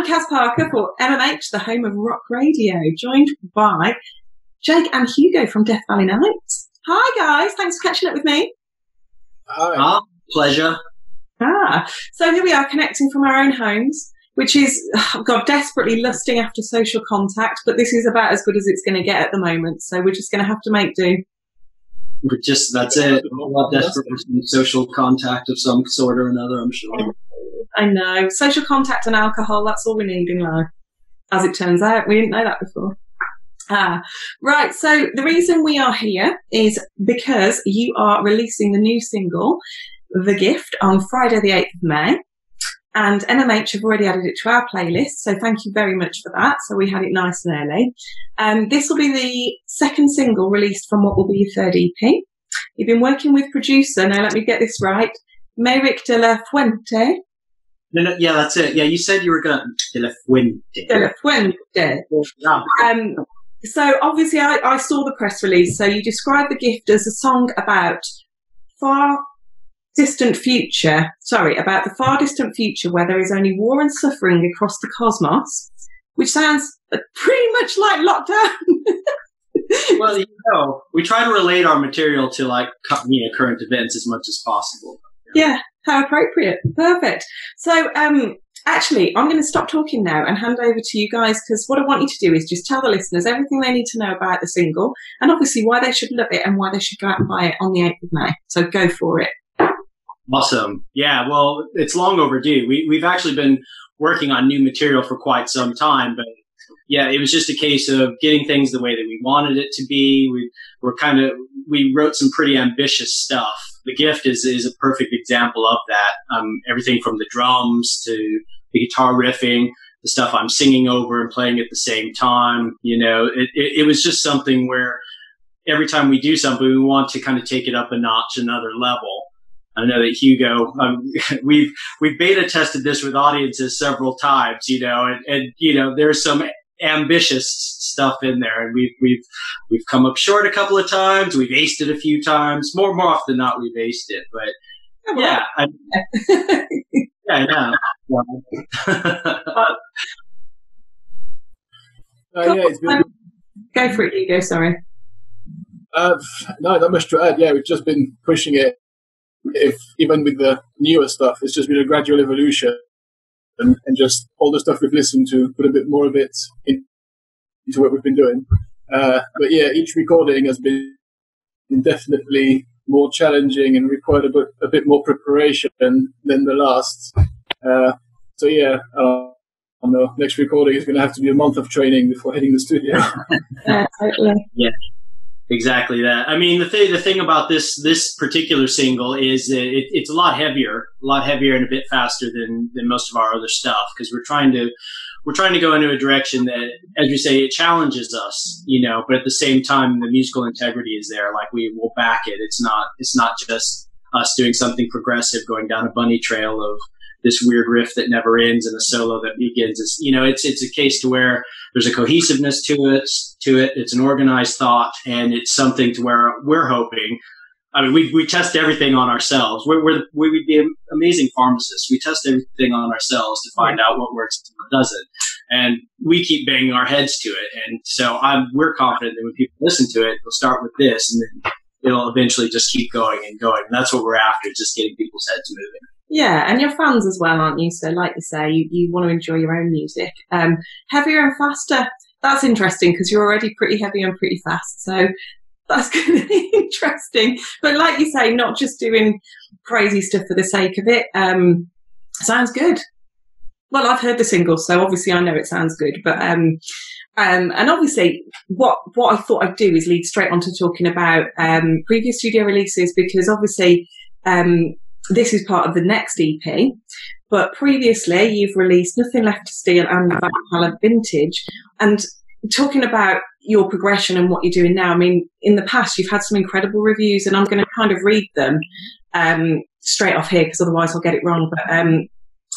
I'm Caz Parker for MMH, the home of rock radio, joined by Jake and Hugo from Death Valley Knights. Hi guys, thanks for catching up with me. Hi. Ah, pleasure. Ah, so here we are connecting from our own homes, which is, oh God, desperately lusting after social contact, but this is about as good as it's going to get at the moment. So we're just going to have to make do. We're just, that's it. We're desperate for some social contact of some sort or another, I'm sure. I know. Social contact and alcohol, that's all we need in life. As it turns out, we didn't know that before. Ah, right. So the reason we are here is because you are releasing the new single, The Gift, on Friday, the 8th of May. And MMH have already added it to our playlist. So thank you very much for that. So we had it nice and early. Um, this will be the second single released from what will be your third EP. You've been working with producer. Now let me get this right. Merrick de la Fuente. No, no, yeah, that's it. Yeah, you said you were going to La Fuente. De La Fuente. Um, so obviously I, I saw the press release. So you described The Gift as a song about far distant future, sorry, about the far distant future where there is only war and suffering across the cosmos, which sounds pretty much like lockdown. well, you know, we try to relate our material to like you know current events as much as possible. Yeah, how appropriate. Perfect. So, um, actually, I'm going to stop talking now and hand over to you guys because what I want you to do is just tell the listeners everything they need to know about the single and obviously why they should love it and why they should go out and buy it on the 8th of May. So go for it. Awesome. Yeah, well, it's long overdue. We, we've actually been working on new material for quite some time, but yeah, it was just a case of getting things the way that we wanted it to be. We were kind of, we wrote some pretty ambitious stuff. The gift is, is a perfect example of that. Um, everything from the drums to the guitar riffing, the stuff I'm singing over and playing at the same time. You know, it, it, it was just something where every time we do something, we want to kind of take it up a notch, another level. I know that Hugo, um, we've we've beta tested this with audiences several times, you know, and, and you know there's some ambitious stuff in there, and we've we've we've come up short a couple of times. We've aced it a few times. More more often than not, we've aced it. But yeah, I, yeah, I know. uh, yeah, it's been... Go for it, Hugo. Sorry. Uh, no, not much to add. Yeah, we've just been pushing it. If even with the newer stuff, it's just been a gradual evolution and, and just all the stuff we've listened to, put a bit more of it in, into what we've been doing. Uh, but yeah, each recording has been definitely more challenging and required a bit, a bit more preparation than, than the last. Uh, so yeah, uh, on the next recording is going to have to be a month of training before hitting the studio. yeah, totally. Yeah, Exactly that. I mean, the thing the thing about this this particular single is it, it's a lot heavier, a lot heavier and a bit faster than than most of our other stuff because we're trying to we're trying to go into a direction that, as we say, it challenges us, you know. But at the same time, the musical integrity is there. Like we will back it. It's not it's not just us doing something progressive, going down a bunny trail of this weird riff that never ends and a solo that begins. It's, you know, it's, it's a case to where there's a cohesiveness to it, to it. It's an organized thought and it's something to where we're hoping. I mean, we, we test everything on ourselves. We're, we're, we would be amazing pharmacists. We test everything on ourselves to find out what works and what doesn't. And we keep banging our heads to it. And so I'm, we're confident that when people listen to it, they'll start with this and then it'll eventually just keep going and going. And that's what we're after, just getting people's heads moving. Yeah, and you're fans as well, aren't you? So, like you say, you, you want to enjoy your own music. Um, heavier and faster. That's interesting because you're already pretty heavy and pretty fast. So that's going to be interesting. But like you say, not just doing crazy stuff for the sake of it. Um, sounds good. Well, I've heard the single, so obviously I know it sounds good. But um, um, and obviously, what what I thought I'd do is lead straight on to talking about um, previous studio releases because obviously um, this is part of the next EP. But previously, you've released Nothing Left to Steal and Valhalla Vintage. And talking about your progression and what you're doing now, I mean, in the past, you've had some incredible reviews, and I'm going to kind of read them um, straight off here because otherwise I'll get it wrong. But um,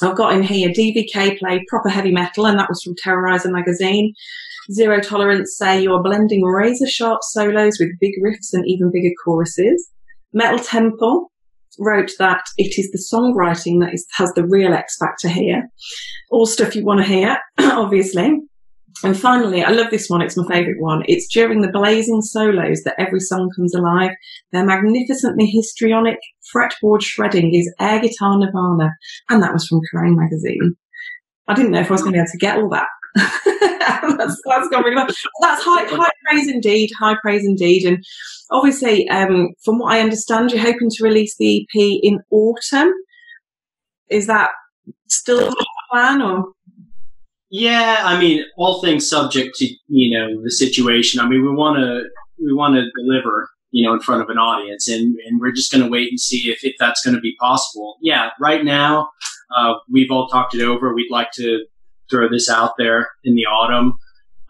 I've got in here DVK played proper heavy metal, and that was from Terrorizer magazine. Zero Tolerance say you are blending razor sharp solos with big riffs and even bigger choruses. Metal Temple wrote that it is the songwriting that is, has the real X factor here. All stuff you want to hear, obviously. And finally, I love this one. It's my favourite one. It's during the blazing solos that every song comes alive. Their magnificently histrionic fretboard shredding is air guitar nirvana. And that was from Kerrang magazine. I didn't know if I was going to be able to get all that. that's, that's gone really well. That's high, high praise indeed. High praise indeed. And obviously, um, from what I understand, you're hoping to release the EP in autumn. Is that still the plan or? Yeah, I mean, all things subject to you know the situation. I mean, we want to we want to deliver you know in front of an audience, and and we're just going to wait and see if if that's going to be possible. Yeah, right now uh, we've all talked it over. We'd like to throw this out there in the autumn,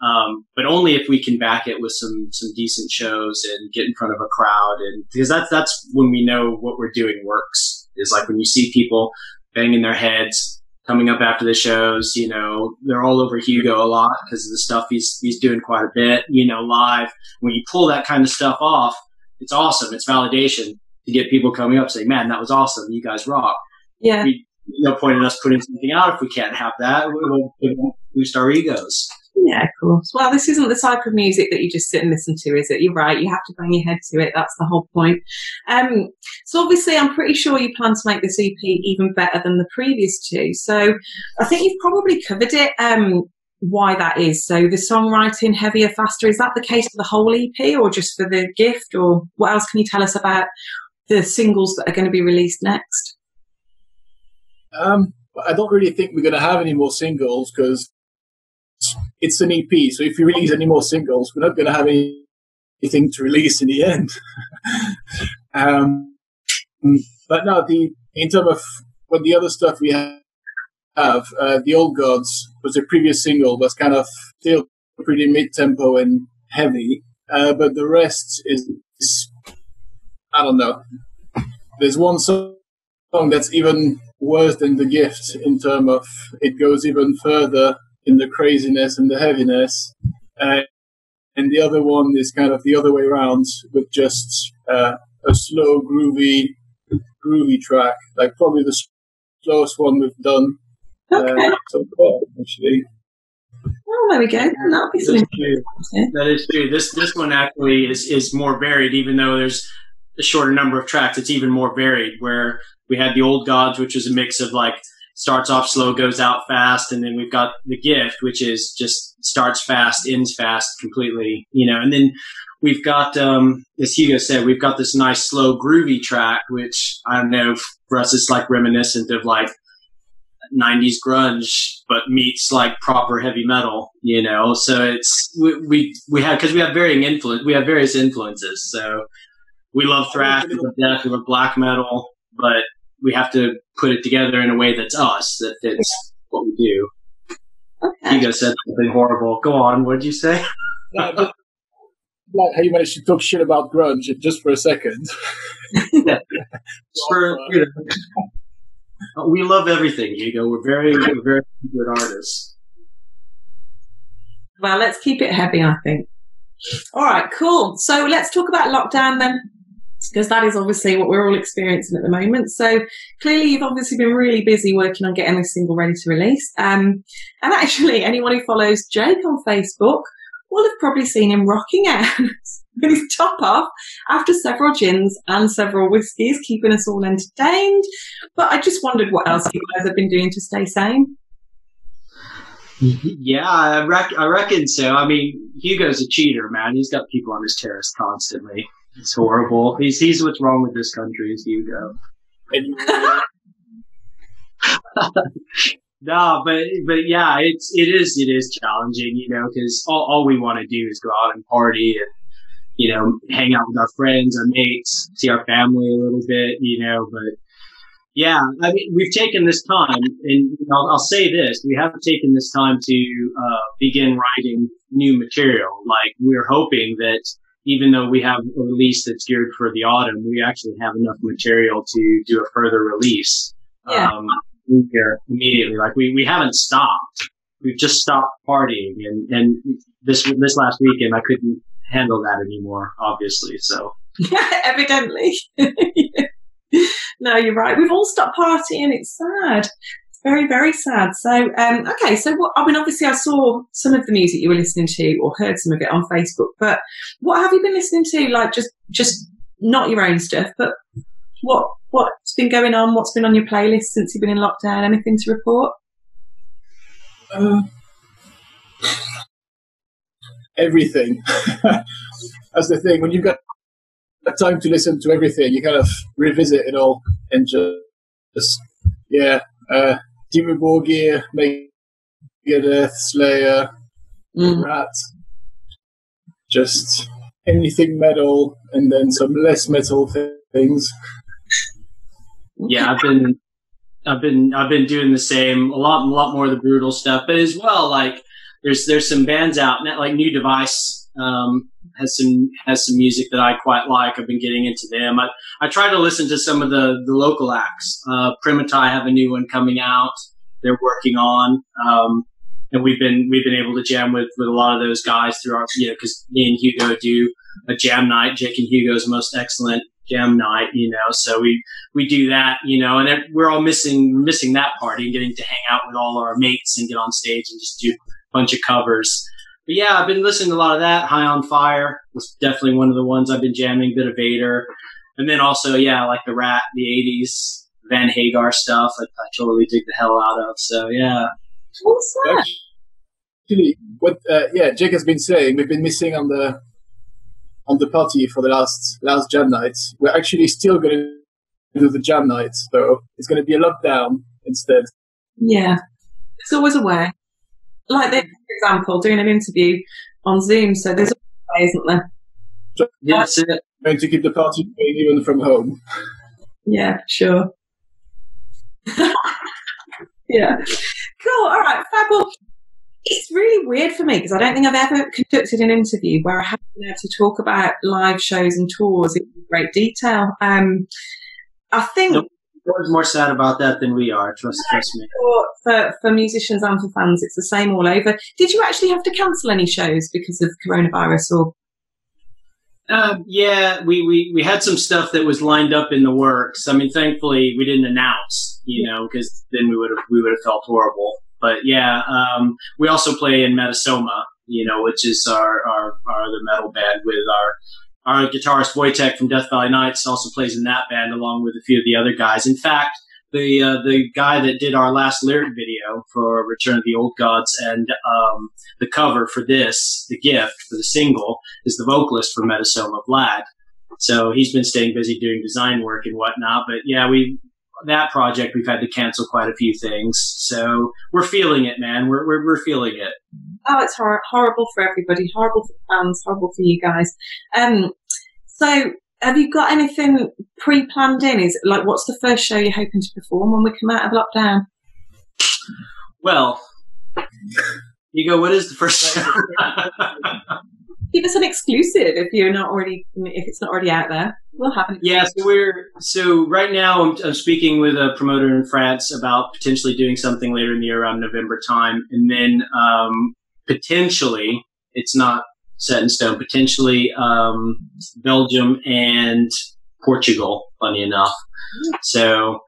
um, but only if we can back it with some some decent shows and get in front of a crowd, and because that's that's when we know what we're doing works. Is like when you see people banging their heads coming up after the shows. You know, they're all over Hugo a lot because of the stuff he's he's doing quite a bit. You know, live when you pull that kind of stuff off, it's awesome. It's validation to get people coming up saying, "Man, that was awesome. You guys rock." Yeah. We, no point in us putting something out if we can't have that. It won't, it boost our egos. Yeah, of course. Well, this isn't the type of music that you just sit and listen to, is it? You're right. You have to bang your head to it. That's the whole point. Um, so obviously, I'm pretty sure you plan to make this EP even better than the previous two. So I think you've probably covered it. Um, why that is. So the songwriting, heavier, faster. Is that the case for the whole EP, or just for the gift, or what else can you tell us about the singles that are going to be released next? Um, I don't really think we're going to have any more singles because it's an EP. So if we release any more singles, we're not going to have any, anything to release in the end. um, but no, the in terms of what the other stuff we have, uh, the Old Gods was a previous single, was kind of still pretty mid-tempo and heavy. Uh, but the rest is, is, I don't know. There's one song that's even worse than the gift in terms of it goes even further in the craziness and the heaviness. Uh, and the other one is kind of the other way around with just uh, a slow, groovy, groovy track, like probably the slowest one we've done Okay. uh, so far, actually. Oh, there we go. That'll be That's something. true. That is true. This this one actually is is more varied, even though there's a shorter number of tracks. It's even more varied. Where we had the old gods, which is a mix of like starts off slow, goes out fast, and then we've got the gift, which is just starts fast, ends fast, completely. You know, and then we've got, um, as Hugo said, we've got this nice slow, groovy track, which I don't know for us, it's like reminiscent of like 90s grunge, but meets like proper heavy metal, you know? So it's, we, we, we have, cause we have varying influence, we have various influences. So we love thrash, we love death, we love black metal, but we have to put it together in a way that's us, that fits what we do. Okay. Hugo said something horrible. Go on. What did you say? No, just like how you managed to talk shit about grunge just for a second. For, you know, uh, we love everything, Hugo. We're very, we're very good artists. Well, let's keep it heavy, I think. All right, cool. So let's talk about lockdown then, because that is obviously what we're all experiencing at the moment. So clearly, you've obviously been really busy working on getting this single ready to release. Um, and actually, anyone who follows Jake on Facebook will have probably seen him rocking out with his top off after several gins and several whiskies, keeping us all entertained. But I just wondered what else you guys have been doing to stay sane. Yeah, I, rec- I reckon so. I mean, Hugo's a cheater, man. He's got people on his terrace constantly. It's horrible. He sees what's wrong with this country, is Hugo. And you, No, but but yeah, it's it is it is challenging, you know, because all, all we want to do is go out and party and you know hang out with our friends, our mates, see our family a little bit, you know. But yeah, I mean, we've taken this time, and I'll, I'll say this: we have taken this time to uh, begin writing new material. Like we're hoping that even though we have a release that's geared for the autumn, we actually have enough material to do a further release. Yeah. Um, here immediately. Like we, we haven't stopped. We've just stopped partying and, and this, this last weekend I couldn't handle that anymore, obviously. So yeah, Evidently. no, you're right. We've all stopped partying. It's sad. Very, very sad. So, um, okay. So, what, I mean, obviously, I saw some of the music you were listening to, or heard some of it on Facebook. But what have you been listening to? Like, just, just not your own stuff, but what, what's been going on? What's been on your playlist since you've been in lockdown? Anything to report? Uh, everything. That's the thing. When you've got time to listen to everything, you kind of revisit it all and just, just yeah, uh, Dimmu Borgir, Megadeth, Slayer, mm. Ratt, just anything metal, and then some less metal things. Yeah, I've been, I've been, I've been doing the same. A lot, a lot more of the brutal stuff, but as well, like there's there's some bands out, like New Device um, has some has some music that I quite like. I've been getting into them. I, I try to listen to some of the the local acts. Uh, Primitai have a new one coming out. They're working on, um, and we've been we've been able to jam with with a lot of those guys through our you know because me and Hugo do a jam night. Jake and Hugo's most excellent jam night, you know. So we we do that, you know, and we're all missing missing that party and getting to hang out with all our mates and get on stage and just do a bunch of covers. But yeah, I've been listening to a lot of that. High on Fire was definitely one of the ones I've been jamming. A bit of Vader, and then also yeah, like the Ratt, the '80s, Van Hagar stuff. I, I totally dig the hell out of. So yeah. What's that? Actually, what uh, yeah, Jake has been saying, we've been missing on the on the party for the last last jam nights. We're actually still going to do the jam nights, though. It's going to be a lockdown instead. Yeah, it's always a way. Like this, for example, doing an interview on Zoom. So there's a way, isn't there? So, yeah, that's it. Going to keep the party going even from home. Yeah, sure. yeah. Cool. All right, Fab. Well, it's really weird for me because I don't think I've ever conducted an interview where I haven't been able to talk about live shows and tours in great detail. Um, I think nope. Nobody's more sad about that than we are. Trust, trust me. For, for musicians and for fans, it's the same all over. Did you actually have to cancel any shows because of coronavirus or? Uh, yeah, we, we, we had some stuff that was lined up in the works. I mean, thankfully we didn't announce, you know, because then we would have we would have felt horrible. But yeah, um, we also play in Metasoma, you know, which is our, our, our other metal band with our, our guitarist Wojtek from Death Valley Knights also plays in that band along with a few of the other guys. In fact, the uh, the guy that did our last lyric video for Return of the Old Gods and um, the cover for this, the gift for the single, is the vocalist for Metasoma, Vlad. So he's been staying busy doing design work and whatnot. But yeah, we that project, we've had to cancel quite a few things. So we're feeling it, man. We're, we're, we're feeling it. Oh, it's hor- horrible for everybody. Horrible for fans. Horrible for you guys. Um, so have you got anything pre-planned in? Is it like, what's the first show you're hoping to perform when we come out of lockdown? Well, you go, what is the first show? Give us an exclusive if you're not already, if it's not already out there we'll have an yeah so we're so right now I'm, I'm, speaking with a promoter in france about potentially doing something later in the year around november time and then um, potentially it's not set in stone potentially um, belgium and portugal funny enough so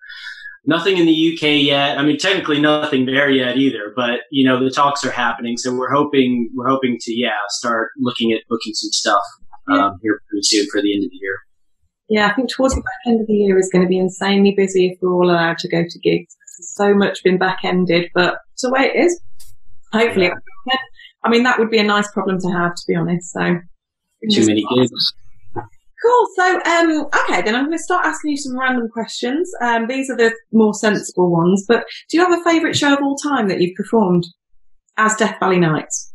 nothing in the uk yet i mean technically nothing there yet either but you know the talks are happening so we're hoping we're hoping to yeah start looking at booking some stuff um, here pretty soon for the end of the year yeah, I think towards the back end of the year is going to be insanely busy if we're all allowed to go to gigs. so much been back ended, but it's the way it is. Hopefully, yeah. I mean that would be a nice problem to have, to be honest. So too many gigs. Cool. So, um, okay, then I'm going to start asking you some random questions. Um, these are the more sensible ones. But do you have a favourite show of all time that you've performed as Death Valley Knights?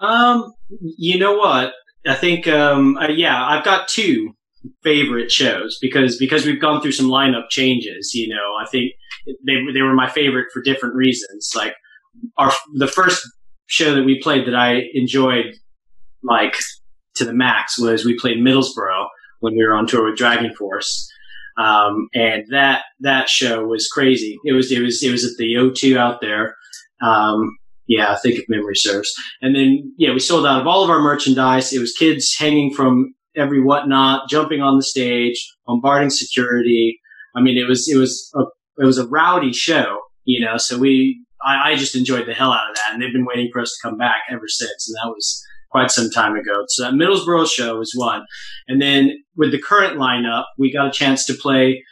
Um, you know what? I think, um, uh, yeah, I've got two favorite shows because because we've gone through some lineup changes. You know, I think they they were my favorite for different reasons. Like our the first show that we played that I enjoyed like to the max was we played Middlesbrough when we were on tour with DragonForce. Um, and that that show was crazy. It was it was it was at the O2 out there. Um, yeah, I think if memory serves. And then, yeah, we sold out of all of our merchandise. It was kids hanging from every whatnot, jumping on the stage, bombarding security. I mean, it was it was a it was a rowdy show, you know. So we I, I just enjoyed the hell out of that, and they've been waiting for us to come back ever since, and that was quite some time ago. So that Middlesbrough show was one, and then with the current lineup, we got a chance to play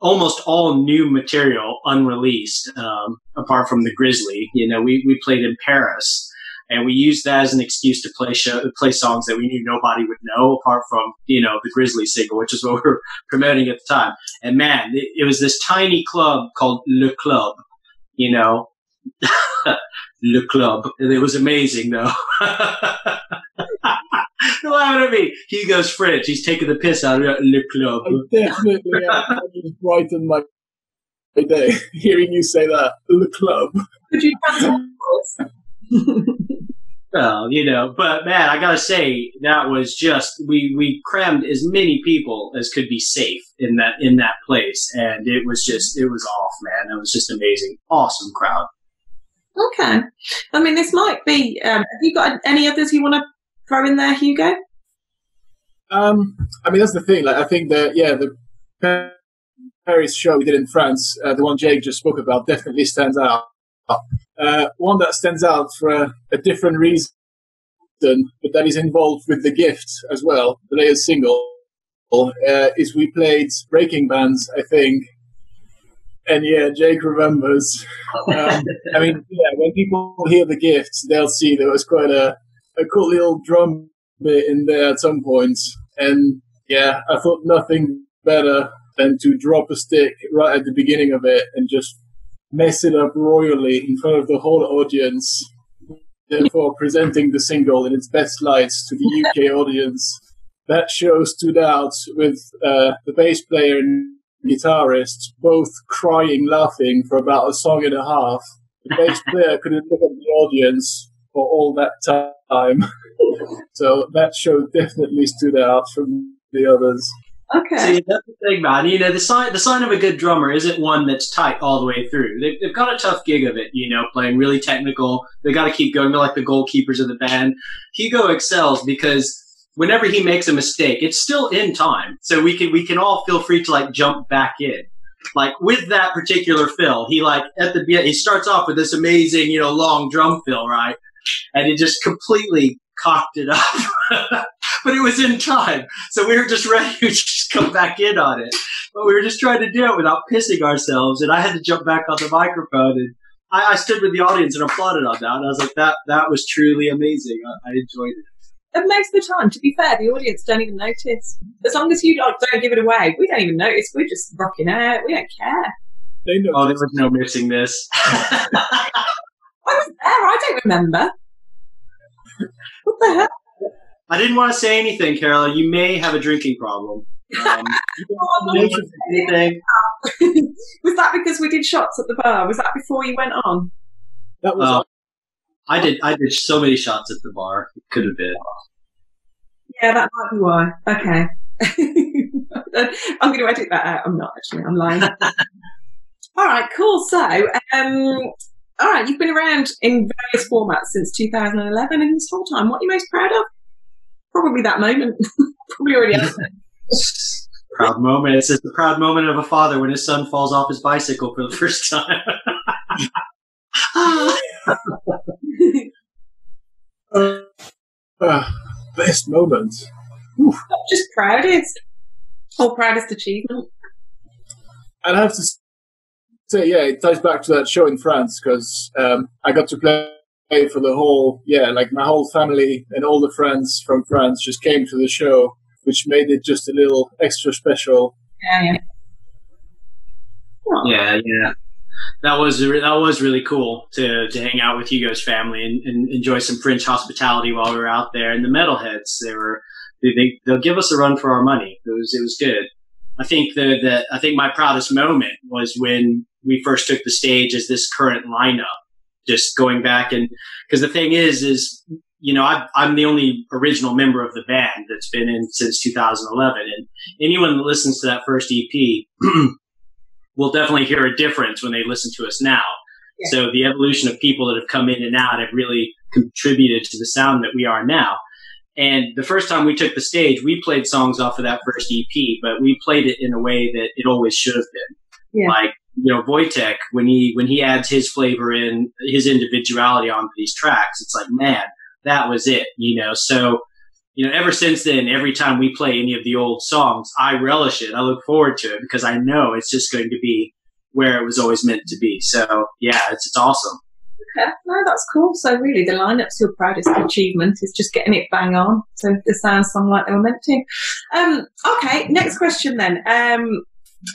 almost all new material unreleased, um, apart from the Grizzly. You know, we, we played in Paris and we used that as an excuse to play show, play songs that we knew nobody would know apart from, you know, the Grizzly single, which is what we were promoting at the time. And man, it, it was this tiny club called Le Club, you know, Le Club. And It was amazing though. Don't laugh at me. Hugo's French. He's taking the piss out of Le Club. I definitely brightened my day hearing you say that. Le Club. Could you translate well, you know, but man, I gotta say that was just we we crammed as many people as could be safe in that in that place, and it was just it was off, man. It was just amazing, awesome crowd. Okay, I mean, this might be. Um, have you got any others you want to throw in there, Hugo? Um, I mean, that's the thing. Like, I think that yeah, the Paris show we did in France, uh, the one Jake just spoke about, definitely stands out. Uh, one that stands out for a, a, different reason, but that is involved with the gift as well. The latest single uh, is we played Breaking Bands, I think, and yeah, Jake remembers. Um, I mean, yeah, when people hear the gift, they'll see there was quite a a cool little drum bit in there at some and yeah, I thought nothing better than to drop a stick right at the beginning of it and just mess it up royally in front of the whole audience, therefore presenting the single in its best lights to the UK audience. That show stood out with uh, the bass player and guitarist both crying, laughing for about a song and a half. The bass player couldn't look at the audience for all that time. so that show definitely stood out from the others. Okay. See, that's the thing, man. You know, the sign the sign of a good drummer isn't one that's tight all the way through. They've, they've got a tough gig of it, you know, playing really technical. They got to keep going. They're like the goalkeepers of the band. Hugo excels because whenever he makes a mistake, it's still in time, so we can we can all feel free to like jump back in. Like with that particular fill, he like at the he starts off with this amazing, you know, long drum fill, right? And he just completely cocked it up. but it was in time. So we were just ready to just come back in on it. But we were just trying to do it without pissing ourselves. And I had to jump back on the microphone and I, I stood with the audience and applauded on that. And I was like, that, that was truly amazing. I, I enjoyed it. And most of the time, to be fair, the audience don't even notice. As long as you don't give it away, we don't even notice. We're just rocking out. We don't care. They know. Oh, there was no missing this. I was there. I don't remember. What the hell? I didn't want to say anything, Carol. You may have a drinking problem. Um, anything. was that because we did shots at the bar? Was that before you went on? That was. Uh, I did. I did so many shots at the bar. It could have been. Yeah, that might be why. Okay. I'm going to edit that out. I'm not actually. I'm lying. all right. Cool. So, um, all right. You've been around in various formats since 2011, and this whole time, what are you most proud of? probably that moment. probably already answered. proud moment. It's the proud moment of a father when his son falls off his bicycle for the first time. uh, uh, best moment. Oof. Just proudest. Or proudest achievement. I'd have to say, yeah, it ties back to that show in France because um, I got to play for the whole, yeah, like my whole family and all the friends from France just came to the show, which made it just a little extra special. Yeah, yeah. Yeah, yeah. That was that was really cool to, to hang out with Hugo's family and, and enjoy some French hospitality while we were out there. And the metalheads, they were they they'll give us a run for our money. It was it was good. I think the, the I think my proudest moment was when we first took the stage as this current lineup just going back and because the thing is, is you know I, I'm the only original member of the band that's been in since 2011, and anyone that listens to that first EP will definitely hear a difference when they listen to us now. Yeah. So the evolution of people that have come in and out have really contributed to the sound that we are now. And the first time we took the stage, we played songs off of that first EP, but we played it in a way that it always should have been. Yeah. Like, you know, Wojtek, when he, when he adds his flavor in, his individuality onto these tracks, it's like, man, that was it, you know? So, you know, ever since then, every time we play any of the old songs, I relish it. I look forward to it because I know it's just going to be where it was always meant to be. So yeah, it's, it's awesome. Okay, no, that's cool. So really, the lineup's your proudest achievement is just getting it bang on. So the sounds sound like they were meant to. Um, okay, next question then. Um,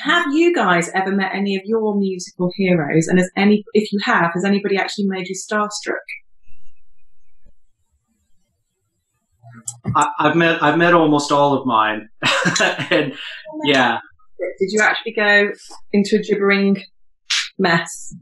have you guys ever met any of your musical heroes? And has any, if you have, has anybody actually made you starstruck? I, I've met I've met almost all of mine, and yeah, Did you actually go into a gibbering mess?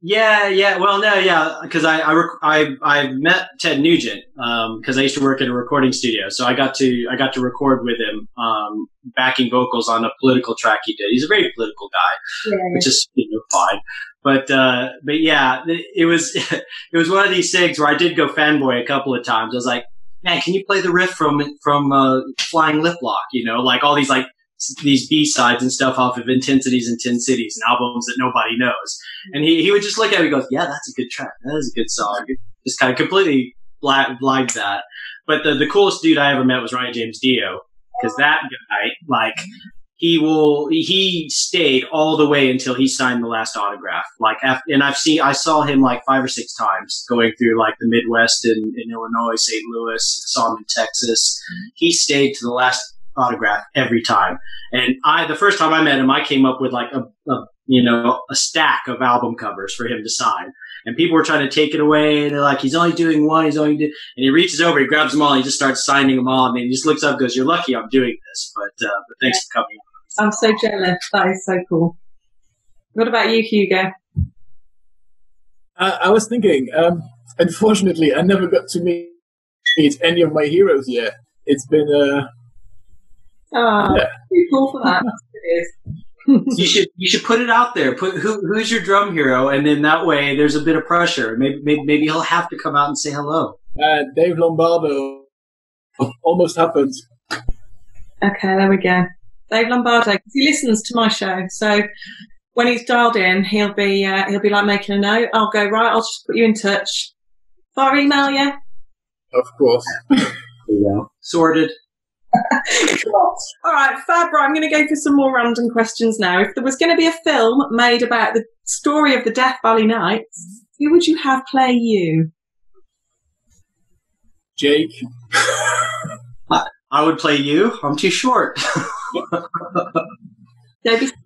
Yeah, yeah. Well, no, yeah, because I I, rec- I I met Ted Nugent because I used to work at a recording studio, so I got to I got to record with him, um, backing vocals on a political track he did. He's a very political guy. Yeah, which is you know, fine. But uh, but yeah, it, it was it was one of these things where I did go fanboy a couple of times. I was like, man, can you play the riff from from uh, Flying Lip Lock? You know, like all these like these B sides and stuff off of Intensities in Ten Cities and albums that nobody knows. And he, he would just look at me and goes, yeah, that's a good track. That is a good song. Just kind of completely blind that. But the, the coolest dude I ever met was Ronnie James Dio because that guy, like, he will he stayed all the way until he signed the last autograph like and i've seen i saw him like five or six times going through like the midwest in, in illinois st louis saw him in texas he stayed to the last autograph every time and i the first time i met him i came up with like a, a you know a stack of album covers for him to sign and people were trying to take it away and they're like he's only doing one he's only doing and he reaches over he grabs them all and he just starts signing them all and then he just looks up and goes you're lucky i'm doing this but uh, but thanks for coming I'm so jealous. That is so cool. What about you, Hugo? I, I was thinking, um, unfortunately, I never got to meet, meet any of my heroes yet. It's been, uh, Oh, Yeah. cool for that. You should you should put it out there. Put who who's your drum hero, and then that way there's a bit of pressure. Maybe maybe, maybe he'll have to come out and say hello. uh, Dave Lombardo. Almost happened. Okay, there we go. Dave Lombardo, 'cause he listens to my show, so when he's dialed in, he'll be uh, he'll be like making a note. I'll go right. I'll just put you in touch. Via email, yeah. Of course. Sorted. All right, Fab. Right, I'm going to go for some more random questions now. If there was going to be a film made about the story of the Death Valley Knights, who would you have play you? Jake. I would play you. I'm too short.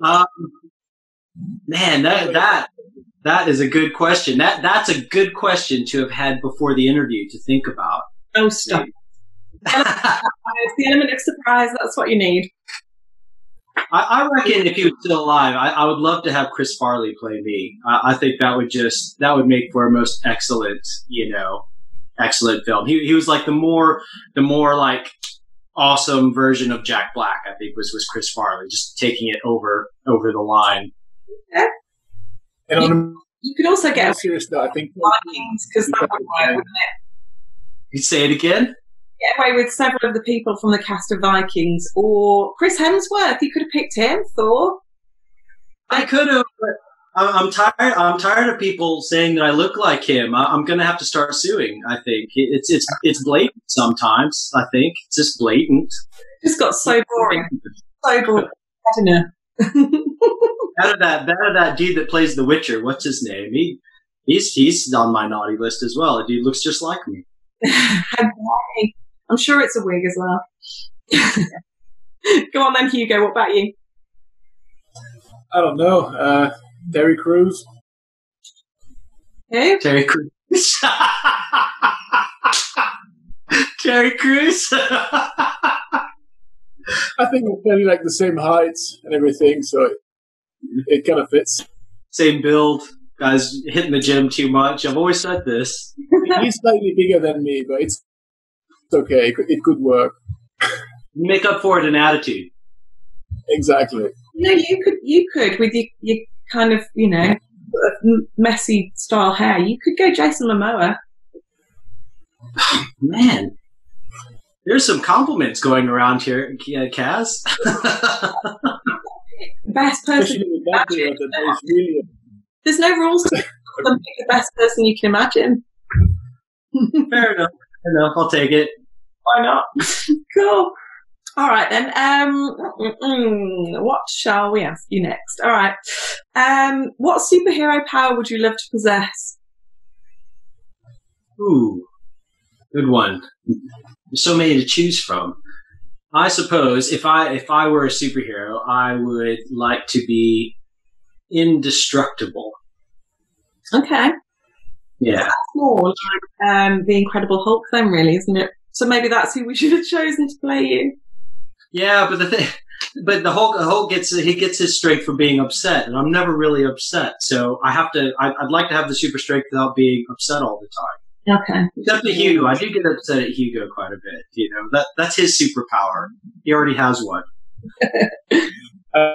Um, man, that that that is a good question. That that's a good question to have had before the interview to think about. oh stop. It's the element of surprise. That's what you need. I, I reckon if he was still alive, I, I would love to have Chris Farley play me. I, I think that would just that would make for a most excellent, you know, excellent film. He he was like the more the more like awesome version of Jack Black. I think was was Chris Farley, just taking it over over the line. And on You could also get more a serious note, I think because that would work, wouldn't it? You say it again? Get away with several of the people from the cast of Vikings, or Chris Hemsworth. You could have picked him. Thor. I could have. I'm tired. I'm tired of people saying that I look like him. I- I'm going to have to start suing. I think it's it's it's blatant sometimes. I think it's just blatant. Just got so boring. So boring. I don't know. Out of that, out of that dude that plays The Witcher, what's his name? He, he's he's on my naughty list as well. The dude looks just like me. Okay. I'm sure it's a wig as well. Go on then, Hugo. What about you? I don't know. Uh, Terry Crews. Who? Terry Crews. Terry Crews. I think we're fairly like the same heights and everything, so it, it kind of fits. Same build. Guys hitting the gym too much. I've always said this. He's slightly bigger than me, but it's, it's okay. It could, it could work. Make up for it in attitude. Exactly. No, you could. You could with your, your kind of you know messy style hair. You could go Jason Momoa. Man, There's some compliments going around here, Caz. best person. Especially with that era, that there's really There's no rules to pick the best person you can imagine. Fair enough. Fair enough. I'll take it. Why not? cool. All right then. Um, what shall we ask you next? All right. Um, what superhero power would you love to possess? Ooh, good one. There's so many to choose from. I suppose if I if I were a superhero, I would like to be indestructible. Okay. Yeah. That's more like um, the Incredible Hulk, then, really, isn't it? So maybe that's who we should have chosen to play you. Yeah, but the thing, but the Hulk, Hulk gets he gets his strength from being upset, and I'm never really upset. So I have to. I, would like to have the super strength without being upset all the time. Okay. Except for Hugo, I do get upset at Hugo quite a bit. You know that that's his superpower. He already has one. uh,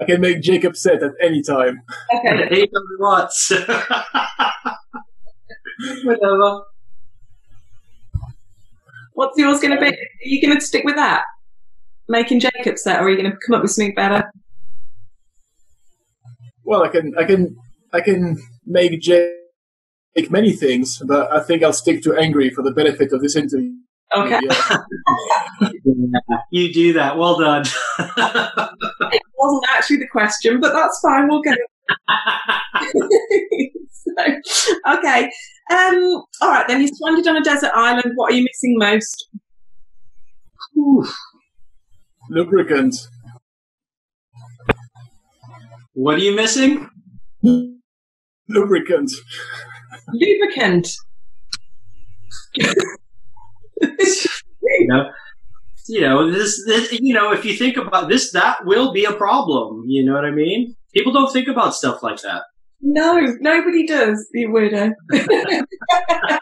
I can make Jake upset at any time. Okay. Eight hundred watts. Whatever. What's yours going to be? Are you going to stick with that? Making Jacob's upset, or are you going to come up with something better? Well, I can, I can, I can make Jake many things, but I think I'll stick to angry for the benefit of this interview. Okay. Yeah. you do that. Well done. it wasn't actually the question, but that's fine. We'll go. so, okay. Um, all right, then you stranded on a desert island. What are you missing most? Oof. Lubricant. What are you missing? Lubricant. Lubricant. you know, you know this, this. You know, if you think about this, that will be a problem. You know what I mean? People don't think about stuff like that. No, nobody does. You weirdo.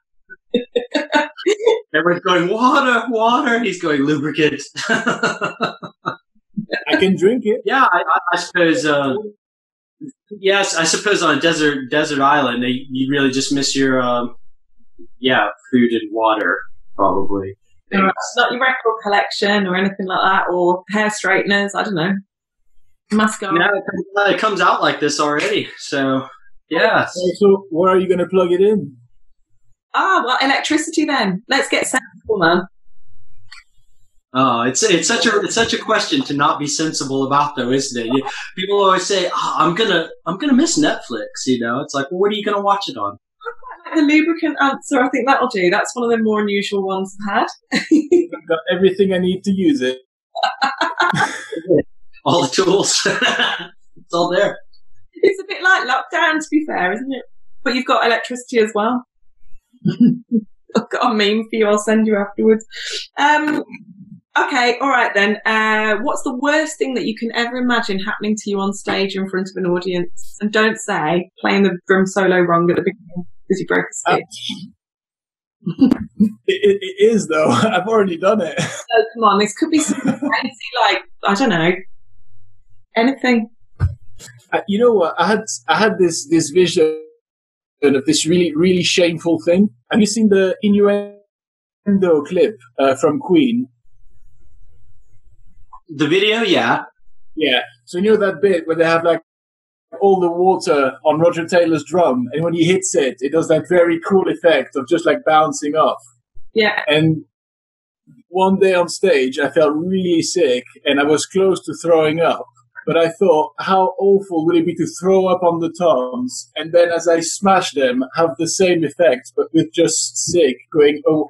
Everyone's going water, water. He's going lubricant. I can drink it. Yeah, I, I suppose. Uh, yes, I suppose on a desert desert island, they, you really just miss your um, yeah food and water probably. Not your record collection or anything like that, or hair straighteners. I don't know. Mascara. No, it comes, out like this already. So yeah. So where are you going to plug it in? Ah, well, electricity then. Let's get sensible, man. Oh, it's it's such a it's such a question to not be sensible about, though, isn't it? You, people always say, oh, "I'm gonna I'm gonna miss Netflix." You know, it's like, well, what are you gonna watch it on? the lubricant answer. I think that'll do. That's one of the more unusual ones I've had. I've got everything I need to use it. all the tools. it's all there. It's a bit like lockdown, to be fair, isn't it? But you've got electricity as well. I've got a meme for you. I'll send you afterwards. Um, okay, all right then. Uh, what's the worst thing that you can ever imagine happening to you on stage in front of an audience? And don't say playing the drum solo wrong at the beginning because you broke a stick. Uh, it, it is though. I've already done it. Oh, come on, this could be something crazy, like I don't know, anything. Uh, you know what? I had I had this this vision of this really really shameful thing. Have you seen the innuendo clip uh, from Queen? The video, yeah, yeah. So you know that bit where they have like all the water on Roger Taylor's drum, and when he hits it, it does that very cool effect of just like bouncing off. Yeah. And one day on stage, I felt really sick, and I was close to throwing up. But I thought, how awful would it be to throw up on the toms, and then as I smash them, have the same effect, but with just sick going over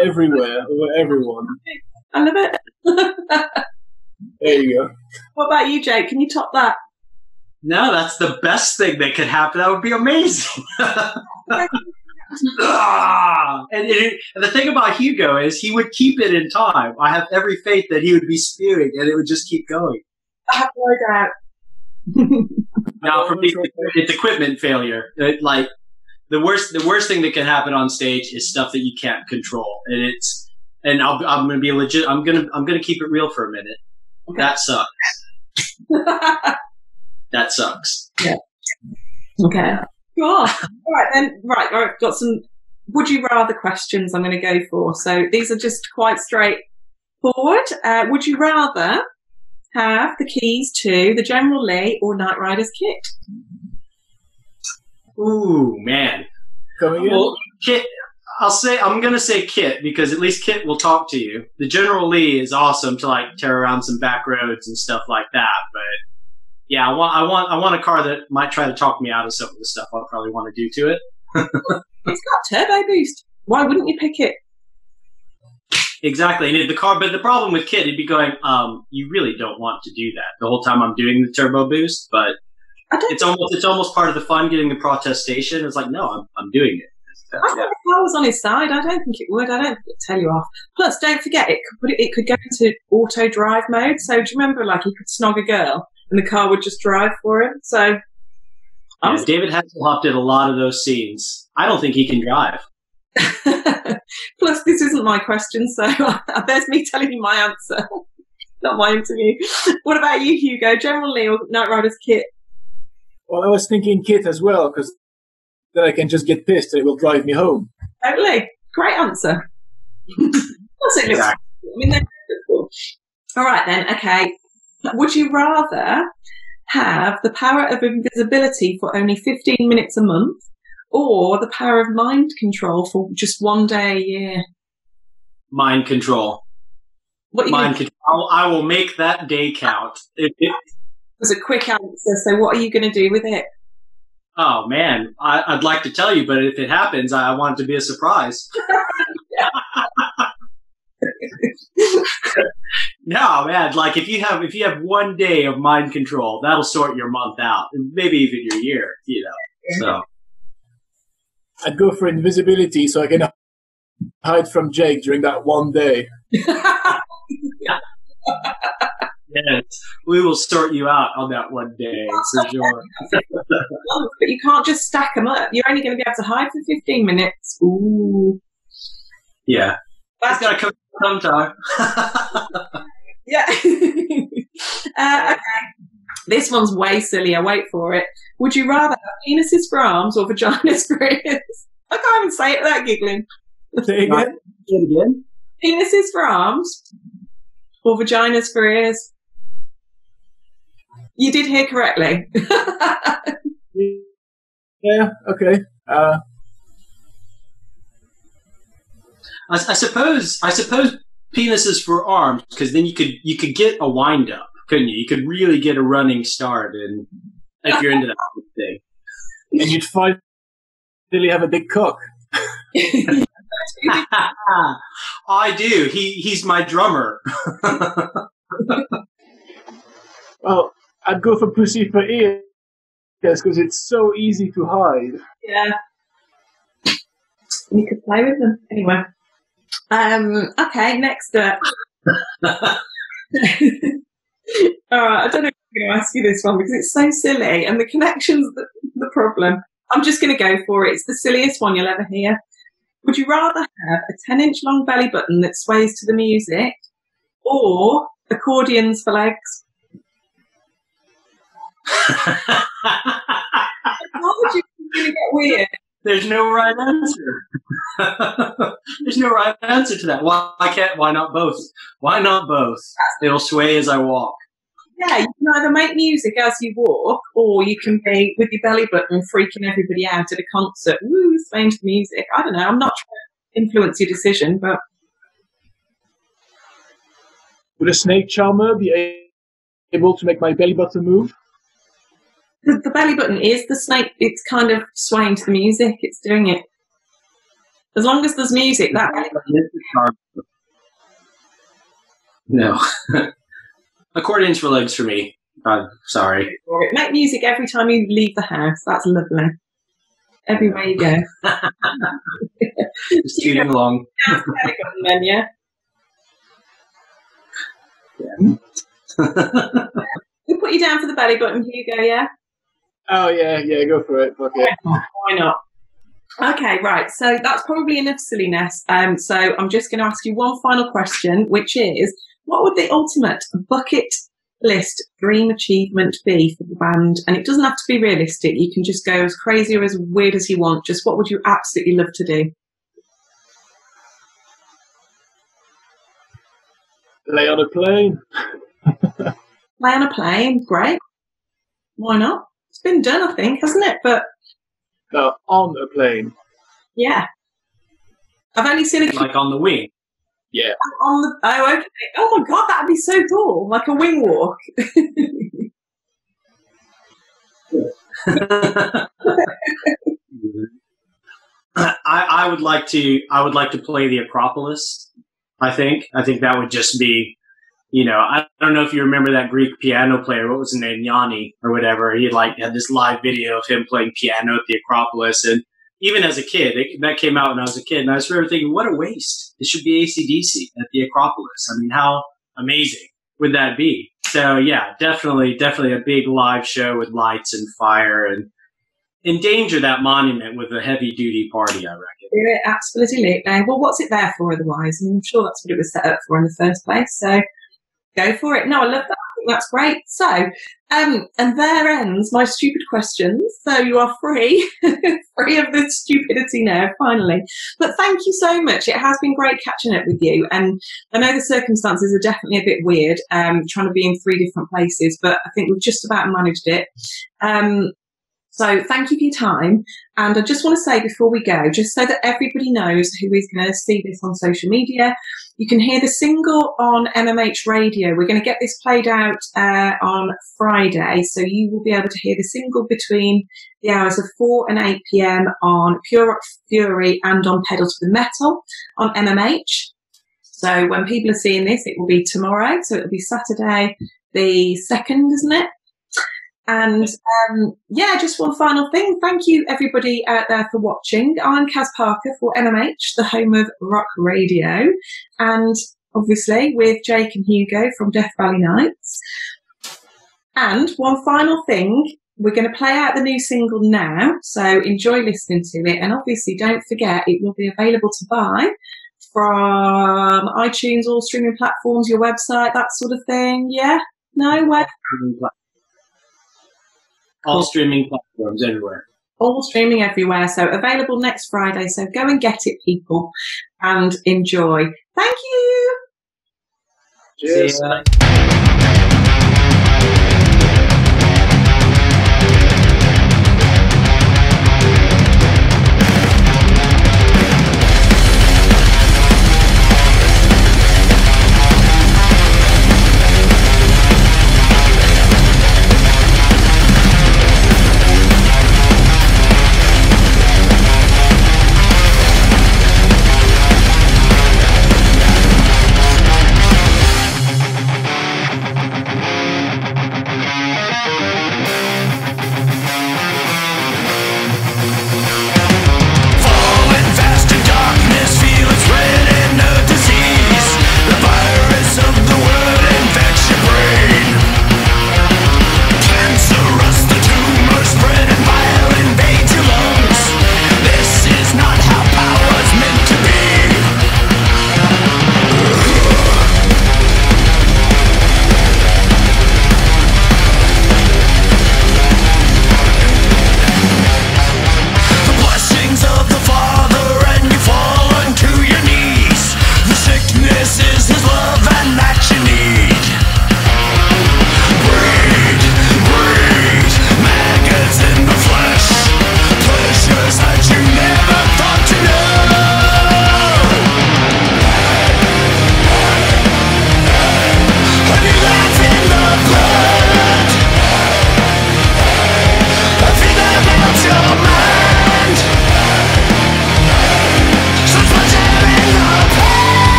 everywhere, over everyone. I love it. there you go. What about you, Jake? Can you top that? No, that's the best thing that could happen. That would be amazing. ah! and, it, and, the thing about Hugo is he would keep it in time. I have every faith that he would be spewing and it would just keep going. I have no doubt. now, for me, it's equipment failure. It, like the worst, the worst thing that can happen on stage is stuff that you can't control, and it's. And I'll, I'm going to be legit. I'm going to I'm going to keep it real for a minute. Okay. That sucks. that sucks. Yeah. Okay. Cool. All right then. Right. All right. Got some would you rather questions I'm going to go for. So these are just quite straightforward. Uh, would you rather have the keys to the General Lee or Knight Rider's kit? Ooh, man. Coming in. Kit, I'll say I'm gonna say Kit because at least Kit will talk to you. The General Lee is awesome to like tear around some back roads and stuff like that, but yeah, I want I want I want a car that might try to talk me out of some of the stuff I'll probably want to do to it. It's got turbo boost. Why wouldn't you pick it? Exactly, and the car, but the problem with KITT, he'd be going, um, you really don't want to do that the whole time I'm doing the turbo boost, but it's almost it's almost part of the fun getting the protestation. It's like, no, I'm I'm doing it. I thought the car was on his side. I don't think it would. I don't think it'd tell you off. Plus, don't forget, it could put it, it could go into auto drive mode. So do you remember, like, he could snog a girl and the car would just drive for him? So Yeah, David Hasselhoff did a lot of those scenes. I don't think he can drive. Plus, this isn't my question, so there's me telling you my answer, not my interview. What about you, Hugo? General Lee or Knight Rider's KITT? Well, I was thinking KITT as well because then I can just get pissed and it will drive me home. Totally. Great answer. Plus, it looks. Exactly. I mean, they're cool. All right then. Okay. Would you rather have the power of invisibility for only 15 minutes a month, or the power of mind control for just one day a year? Mind control. What you Mind control. I will make that day count. It- it- was a quick answer. So, what are you going to do with it? oh man, I, I'd like to tell you, but if it happens, I want it to be a surprise. No, man. Like if you have if you have one day of mind control, that'll sort your month out, and maybe even your year. You know. So I'd go for invisibility so I can hide from Jake during that one day. yes, we will sort you out on that one day for sure. but you can't just stack them up. You're only going to be able to hide for 15 minutes. Ooh. Yeah, that's That's gotta come sometime. Yeah. uh, okay. This one's way sillier. Wait for it. Would you rather have penises for arms or vaginas for ears? I can't even say it without giggling. Say again? Say it again. Penises for arms or vaginas for ears? You did hear correctly. Yeah, okay. Uh, I, I suppose. I suppose penises for arms because then you could you could get a wind up, couldn't you? You could really get a running start, and if you're into that sort of thing. and you'd finally have a big cock. I do. He he's my drummer. Well, I'd go for pussy for ears because it's so easy to hide. yeah. You could play with them. Anyway. Um, okay, next up. All right, uh, I don't know if I'm going to ask you this one because it's so silly and the connection's the, the problem. I'm just going to go for it. It's the silliest one you'll ever hear. Would you rather have a 10 inch long belly button that sways to the music or accordions for legs? How would you going to get weird? There's no right answer. There's no right answer to that. Why can't? Why not both? Why not both? It'll sway as I walk. Yeah, you can either make music as you walk, or you can be with your belly button freaking everybody out at a concert, woo, swaying to the music. I don't know. I'm not trying to influence your decision, but Would a snake charmer be able to make my belly button move? The, the belly button is the snake. It's kind of swaying to the music. It's doing it. As long as there's music, that belly button. No. Accordions for legs for me. I'm sorry. Make music every time you leave the house. That's lovely. Everywhere you go. Just tooting along. Down to the belly button then, yeah? We'll put you down for the belly button, Hugo, yeah? Oh yeah, yeah, go for it. Fuck. Why not? Okay, right. So that's probably enough silliness. Um, so I'm just going to ask you one final question, which is, what would the ultimate bucket list dream achievement be for the band? And it doesn't have to be realistic. You can just go as crazy or as weird as you want. Just what would you absolutely love to do? Lay on a plane. Lay on a plane. Great. Why not? It's been done, I think, hasn't it? But No, on a plane. yeah. I've only seen a Like on the wing. Yeah. Oh, on the oh okay. Oh my god, that'd be so cool. Like a wing walk. I, I would like to I would like to play the Acropolis. I think I think that would just be, you know, I don't know if you remember that Greek piano player. What was his name? Yanni or whatever. He like had this live video of him playing piano at the Acropolis, and even as a kid, it, that came out when I was a kid, and I was forever thinking, what a waste! It should be AC/DC at the Acropolis. I mean, how amazing would that be? So yeah, definitely, definitely a big live show with lights and fire and endanger that monument with a heavy duty party, I reckon. Absolutely. Uh, well, what's it there for otherwise? I mean, I'm sure that's what it was set up for in the first place. So go for it. No, I love that. That's great. So, um, and there ends my stupid questions. So you are free, free of the stupidity now, finally. But thank you so much. It has been great catching up with you. And I know the circumstances are definitely a bit weird, um, trying to be in three different places, but I think we've just about managed it. Um, so thank you for your time. And I just want to say before we go, just so that everybody knows who is going to see this on social media, you can hear the single on MMH radio. We're going to get this played out uh, on Friday. So you will be able to hear the single between the hours of 4 and 8 p.m. on Pure Rock Fury and on Pedal to the Metal on MMH. So when people are seeing this, it will be tomorrow. So it'll be Saturday the 2nd, isn't it? And um, yeah, just one final thing. Thank you, everybody out there, for watching. I'm Caz Parker for MMH, the home of rock radio, and obviously with Jake and Hugo from Death Valley Knights. And one final thing, we're going to play out the new single now, so enjoy listening to it. And obviously, don't forget it will be available to buy from iTunes, all streaming platforms, your website, that sort of thing. Yeah, no, where? All streaming platforms everywhere. all streaming everywhere. So available next Friday. So go and get it, people, and enjoy. Thank you. Cheers. See ya.